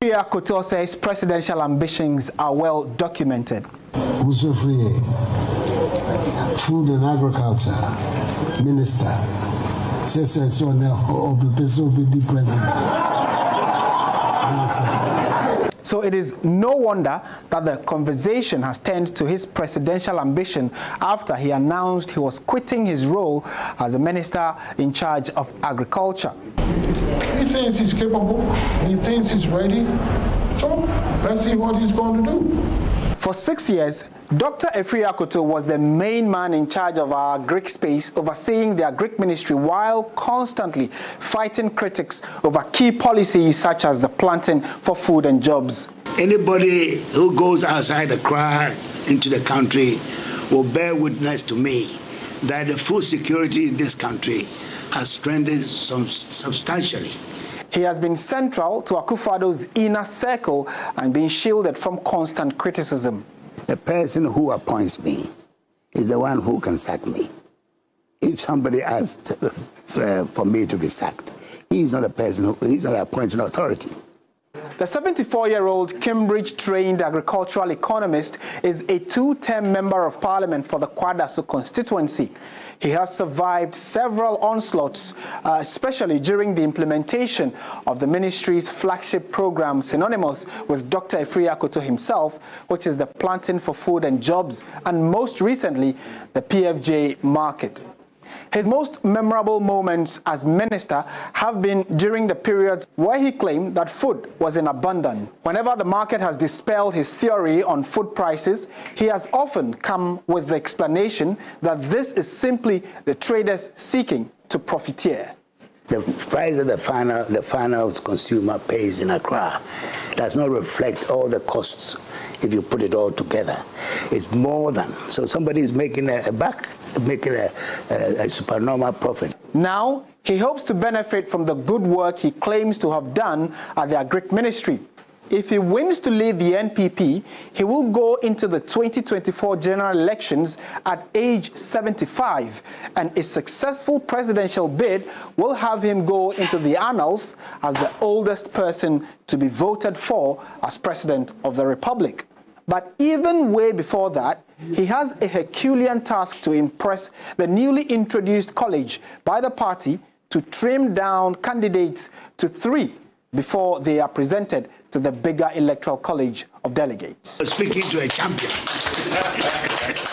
Pia Koto says presidential ambitions are well documented. Usufruye, Food and Agriculture Minister, says so now, the president. So it is no wonder that the conversation has turned to his presidential ambition after he announced he was quitting his role as the minister in charge of agriculture. He thinks he's capable, he thinks he's ready, so let's see what he's going to do. For six years, Dr. Afriyie Akoto was the main man in charge of our Agric space, overseeing the Agric ministry while constantly fighting critics over key policies such as the planting for food and jobs. Anybody who goes outside the crowd into the country will bear witness to me that the food security in this country has strengthened substantially. He has been central to Akufo-Addo's inner circle and been shielded from constant criticism. The person who appoints me is the one who can sack me. If somebody asks uh, for me to be sacked, he's not a person who, he's not appointing authority. The 74-year-old Cambridge-trained agricultural economist is a two-term member of parliament for the Kwadaso constituency. He has survived several onslaughts, uh, especially during the implementation of the ministry's flagship program synonymous with Dr. Afriyie Akoto himself, which is the Planting for Food and Jobs, and most recently, the PFJ market. His most memorable moments as minister have been during the periods where he claimed that food was in abundance. Whenever the market has dispelled his theory on food prices, he has often come with the explanation that this is simply the traders seeking to profiteer. The price that the final, the final consumer pays in Accra does not reflect all the costs if you put it all together. It's more than. So somebody is making a, a buck, making a, a, a supernormal profit. Now, he hopes to benefit from the good work he claims to have done at the Agric Ministry. If he wins to lead the NPP, he will go into the 2024 general elections at age 75, and a successful presidential bid will have him go into the annals as the oldest person to be voted for as president of the republic. But even way before that, he has a Herculean task to impress the newly introduced college by the party to trim down candidates to three before they are presented to the bigger Electoral College of Delegates. Speaking to a champion.